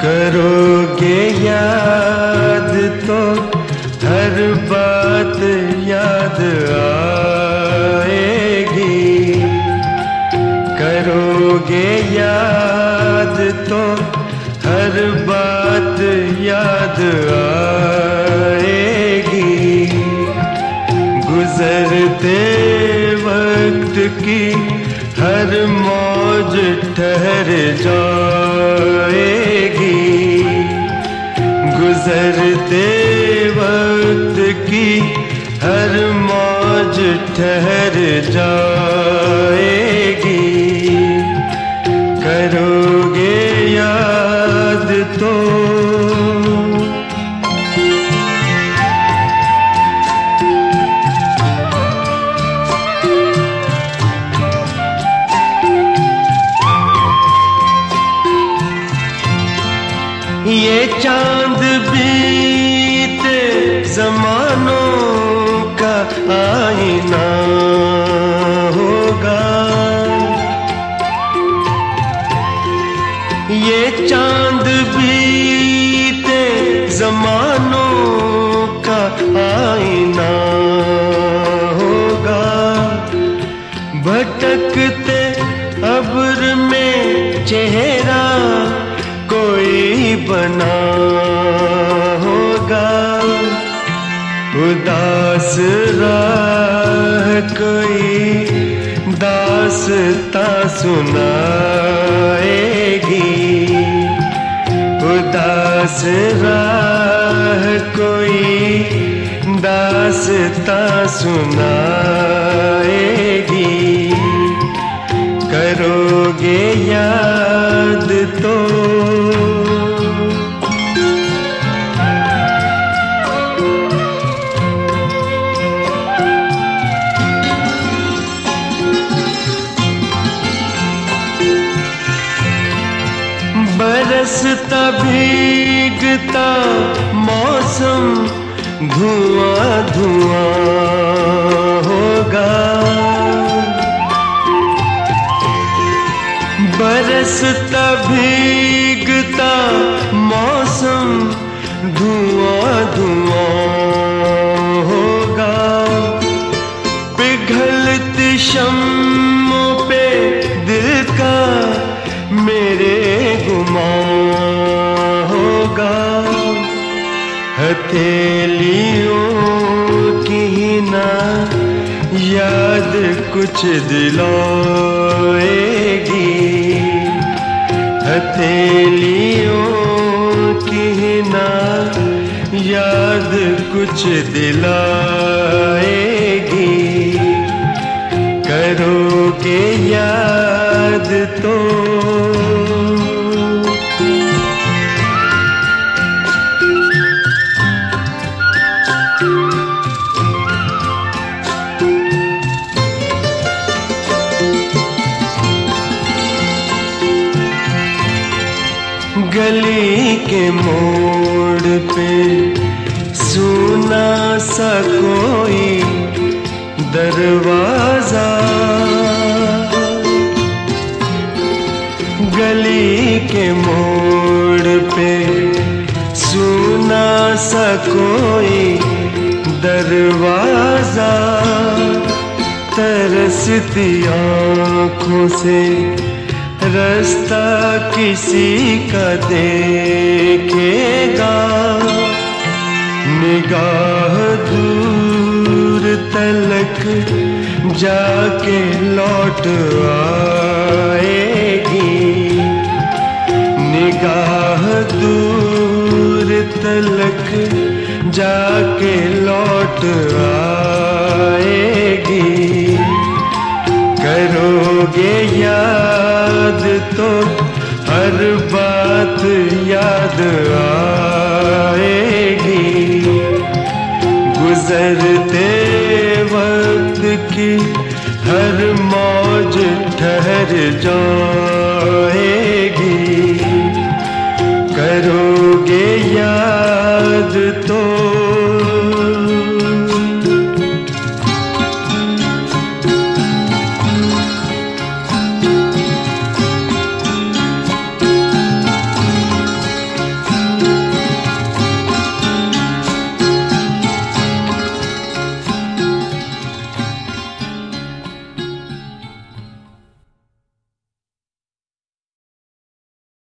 करोगे याद तो हर बात याद आएगी। करोगे याद तो हर बात याद आएगी। गुजरते वक्त की हर मौज ठहर जाएगी। गुजरते वक्त की हर मौज ठहर जाएगी। करोगे याद तो चाँद बीते जमानों का आईना होगा। ये चाँद बीते जमानों का आईना होगा। भटकते अब्र में चेहरा राह कोई दासता सुनाएगी। उदास कोई दासता सुनाएगी। करोगे याद बरसता भीगता मौसम धुआँ धुआँ होगा। बरसता भीगता हथेलियों की ना याद कुछ दिलाएगी। हथेलियों की ना याद कुछ दिलाएगी। करोगे याद तो मोड़ पे सुना सा कोई दरवाज़ा। गली के मोड़ पे सुना सा कोई दरवाज़ा। तरसती आँखों से रास्ता किसी का देखेगा। निगाह दूर तलक जाके लौट आएगी। निगाह दूर तलक जाके लौट आएगी। करोगे याद तो हर बात याद आएगी। गुजरते वक्त की हर मौज ठहर जाएगी। करोगे याद तो